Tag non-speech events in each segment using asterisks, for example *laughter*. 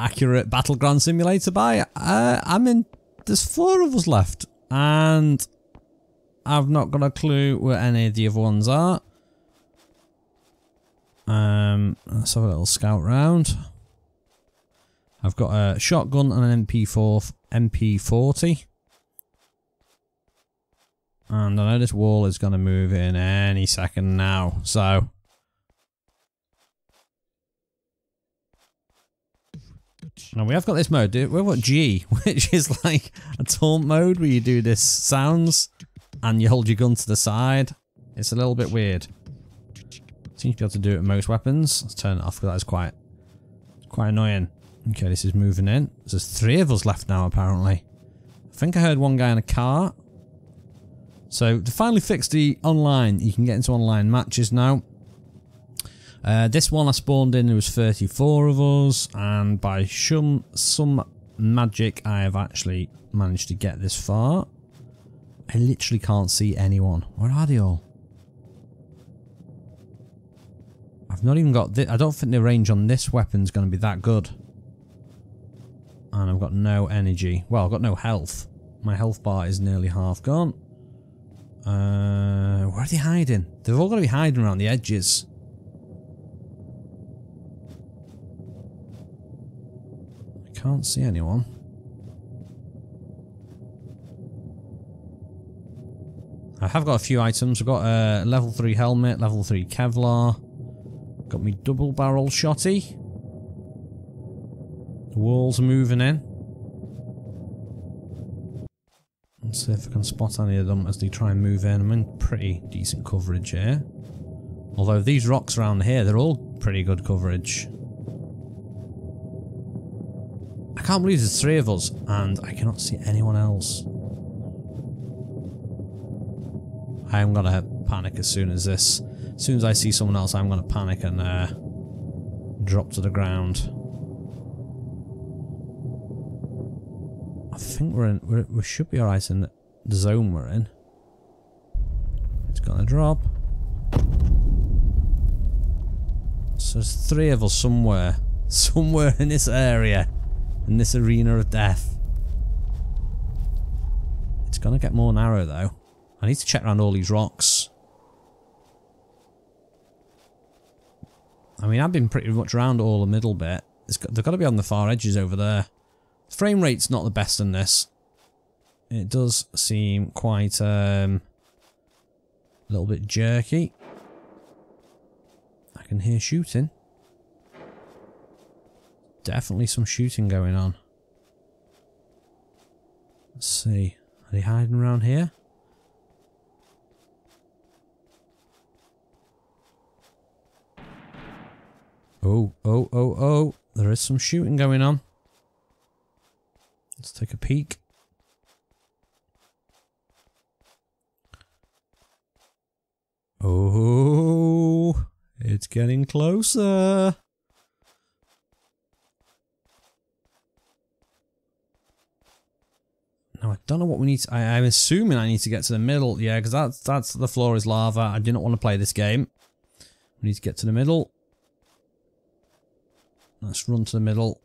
accurate battleground simulator by. Uh, I mean, there's four of us left, and I've not got a clue where any of the other ones are. Um, let's have a little scout round. I've got a shotgun and an MP4, MP40. And I know this wall is going to move in any second now, so... Now we have got this mode, we've got G, *laughs* which is like a taunt mode where you do this sounds and you hold your gun to the side. It's a little bit weird. Seems to be able to do it with most weapons. Let's turn it off because that is quite, quite annoying. Okay, this is moving in. There's three of us left now, apparently. I think I heard one guy in a car. So, to finally fix the online, you can get into online matches now. Uh, this one I spawned in, there was 34 of us, and by some, some magic, I have actually managed to get this far. I literally can't see anyone. Where are they all? I've not even got this. I don't think the range on this weapon's going to be that good. And I've got no energy. Well, I've got no health. My health bar is nearly half gone. Uh, where are they hiding? They've all got to be hiding around the edges. Can't see anyone. I have got a few items. I've got a level 3 helmet, level 3 Kevlar. Got me double barrel shotty. The walls are moving in. Let's see if I can spot any of them as they try and move in. I'm in pretty decent coverage here. Although these rocks around here, they're all pretty good coverage. Can't believe there's three of us and I cannot see anyone else. I am gonna panic as soon as this. As soon as I see someone else, I'm gonna panic and uh, drop to the ground. I think we're in. We're, we should be alright in the zone we're in. It's gonna drop. So there's three of us somewhere. *laughs* Somewhere in this area. In this arena of death. It's gonna get more narrow though. I need to check around all these rocks. I mean, I've been pretty much around all the middle bit. Got, they've got to be on the far edges over there. The frame rate's not the best in this. It does seem quite um, a little bit jerky. I can hear shooting. Definitely some shooting going on. Let's see. Are they hiding around here? Oh, oh, oh, oh. There is some shooting going on. Let's take a peek. Oh, it's getting closer. Now I don't know what we need to, I, am assuming I need to get to the middle. Yeah, because that's, that's, the floor is lava. I do not want to play this game. We need to get to the middle. Let's run to the middle.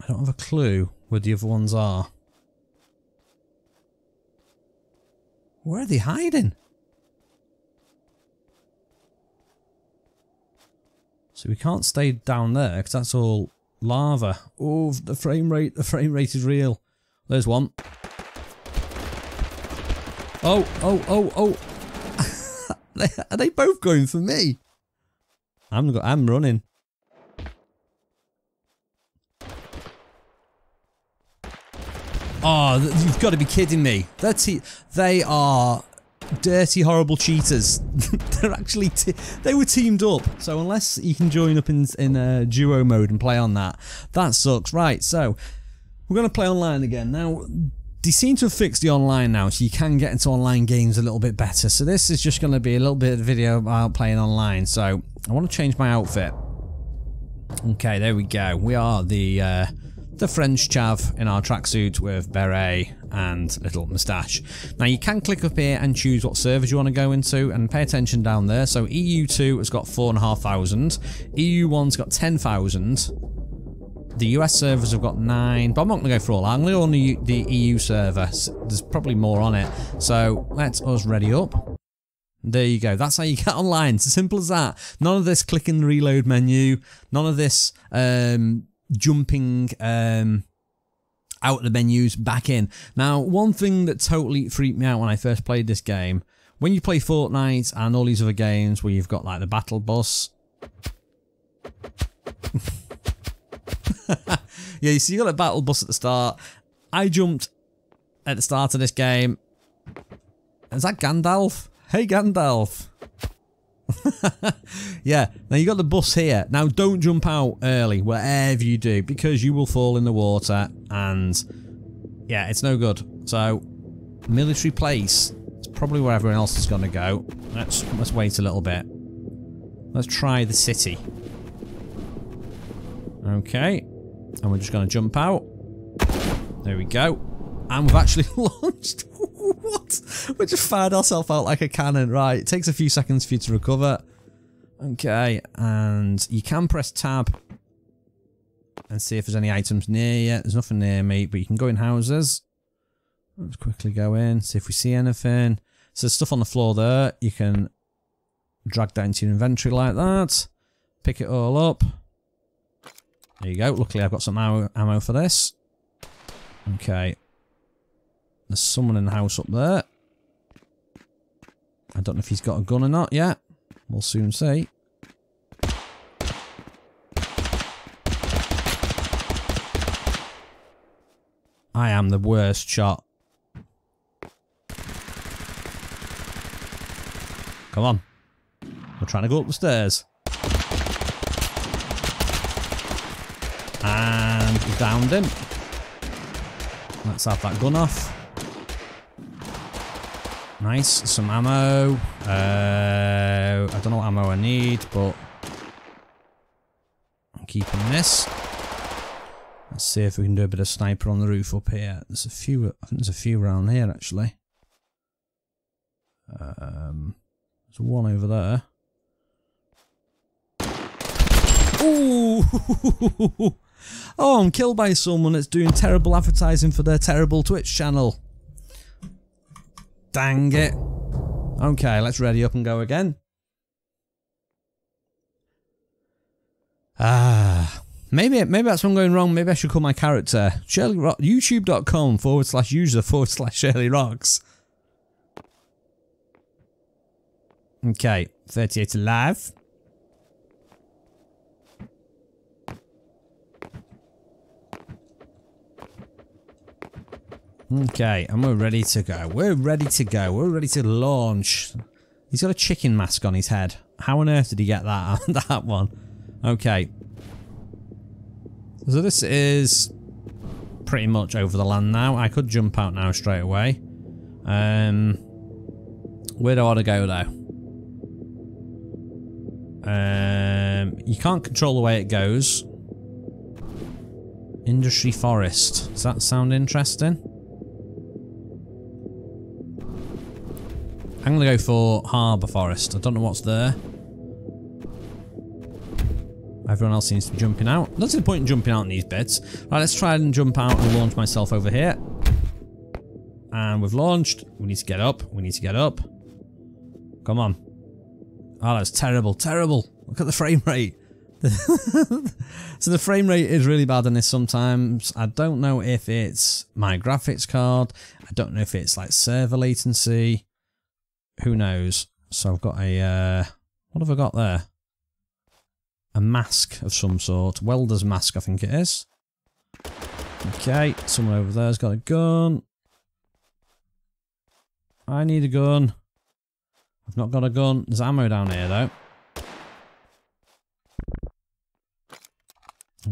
I don't have a clue where the other ones are. Where are they hiding? So we can't stay down there because that's all lava. Oh, the frame rate, the frame rate is real. There's one. Oh, oh, oh, oh. *laughs* are they both going for me? I'm go I'm running. Oh, you've got to be kidding me. That's they are dirty, horrible cheaters. *laughs* They're actually they were teamed up. So unless you can join up in in a duo mode and play on that, that sucks. Right. So we're gonna play online again now. They seem to have fixed the online now, so you can get into online games a little bit better. So this is just going to be a little bit of video about playing online. So I want to change my outfit. Okay, there we go. We are the uh, the French chav in our tracksuit with beret and little moustache. Now you can click up here and choose what servers you want to go into and pay attention down there. So EU2 has got 4,500, EU1's got 10,000, the US servers have got 9, but I'm not going to go for all. I'm going to go on the, the EU server. There's probably more on it. So let's us ready up. There you go. That's how you *laughs* get online. It's as simple as that. None of this clicking the reload menu. None of this um, jumping um, out the menus back in. Now, one thing that totally freaked me out when I first played this game, when you play Fortnite and all these other games where you've got like the battle bus. *laughs* yeah, you see you got a battle bus at the start. I jumped at the start of this game. Is that Gandalf? Hey Gandalf. *laughs* yeah, now you got the bus here. Now don't jump out early, whatever you do, because you will fall in the water and yeah, it's no good. So, military place is probably where everyone else is going to go. Let's, let's wait a little bit. Let's try the city. Okay, and we're just going to jump out. There we go. And we've actually *laughs* launched. *laughs* what? We just fired ourselves out like a cannon. Right, it takes a few seconds for you to recover. Okay, and you can press tab and see if there's any items near you. There's nothing near me, but you can go in houses. Let's quickly go in, see if we see anything. So there's stuff on the floor there. You can drag that into your inventory like that. Pick it all up. There you go. Luckily I've got some ammo for this. Okay. There's someone in the house up there. I don't know if he's got a gun or not yet. We'll soon see. I am the worst shot. Come on. We're trying to go up the stairs. And downed him. Let's have that gun off. Nice, some ammo. Uh, I don't know what ammo I need, but I'm keeping this. Let's see if we can do a bit of sniper on the roof up here. There's a few, I think there's a few around here actually. Um, there's one over there. Ooh! *laughs* oh, I'm killed by someone that's doing terrible advertising for their terrible Twitch channel. Dang it. Okay, let's ready up and go again. Ah, maybe maybe that's what I'm going wrong. Maybe I should call my character Shirley Rock. YouTube.com forward slash user forward slash Shirlierox. Okay, 38 alive. Okay, and we're ready to go. We're ready to go. We're ready to launch. He's got a chicken mask on his head. How on earth did he get that *laughs* that one? Okay. So this is pretty much over the land now. I could jump out now straight away. Um, where do I want to go though? Um, you can't control the way it goes. Industry forest. Does that sound interesting? I'm going to go for Harbour Forest. I don't know what's there. Everyone else seems to be jumping out. That's the point in jumping out in these bits. Right, let's try and jump out and launch myself over here. And we've launched. We need to get up. We need to get up. Come on. Ah, oh, that's terrible. Terrible. Look at the frame rate. *laughs* so the frame rate is really bad on this sometimes. I don't know if it's my graphics card. I don't know if it's like server latency who knows? So I've got a, uh, what have I got there? A mask of some sort. Welder's mask, I think it is. Okay, someone over there's got a gun. I need a gun. I've not got a gun. There's ammo down here, though.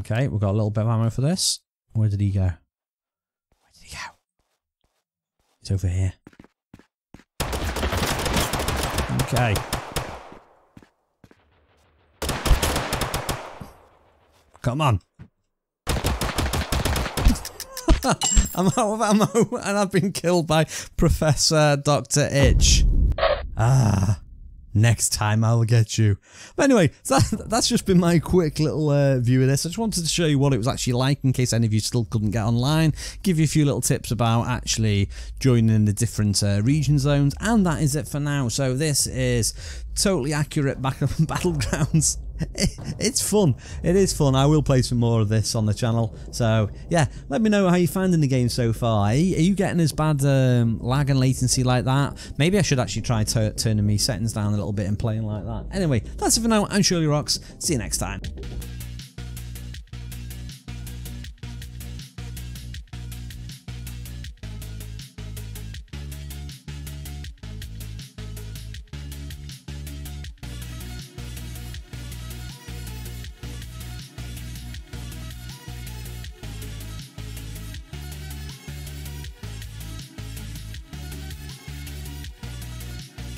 Okay, we've got a little bit of ammo for this. Where did he go? Where did he go? He's over here. Okay. Come on. *laughs* I'm out of ammo and I've been killed by Professor Dr. Itch. Ah. Next time I'll get you. But anyway, *laughs* that, that's just been my quick little uh, view of this. I just wanted to show you what it was actually like in case any of you still couldn't get online. Give you a few little tips about actually joining the different uh, region zones. And that is it for now. So this is totally accurate back *laughs* battlegrounds *laughs* it's fun. It is fun. I will play some more of this on the channel. So yeah, let me know how you're finding the game so far. Are you, getting as bad um, lag and latency like that? Maybe I should actually try turning me settings down a little bit and playing like that. Anyway, that's it for now. I'm Shirlierox. See you next time.